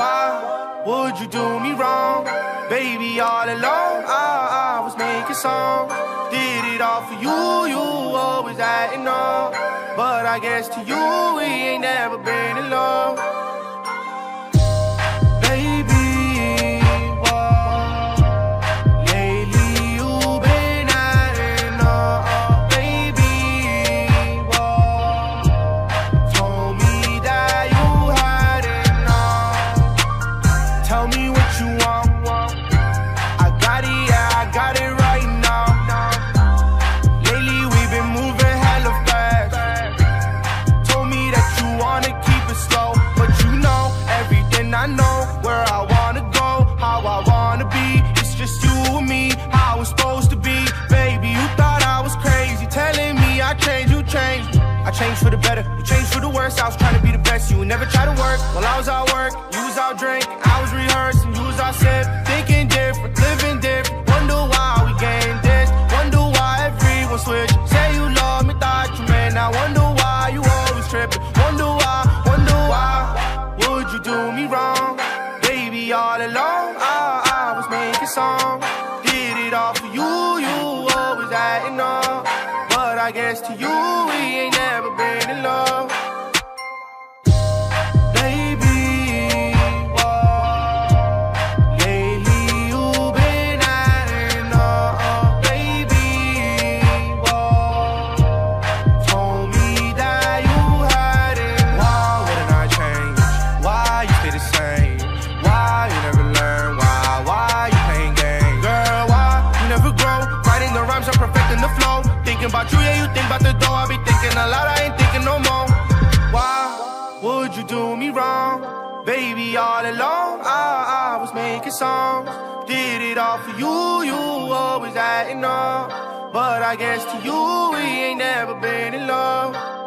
Why would you do me wrong? Baby, all alone, I, I was making songs. Did it all for you, you always acting on. But I guess to you, we ain't never been in I changed, for the better, you changed for the worse. I was trying to be the best. you never try to work. While I was out work, you was out drink. I was rehearsing, you was out sip. Thinking different, living different. Wonder why I guess to you, we ain't never been in love. Think about the dough. I be thinking a lot, I ain't thinking no more. Why would you do me wrong? Baby, all along, I, I was making songs. Did it all for you, you always acting up. But I guess to you, we ain't never been in love.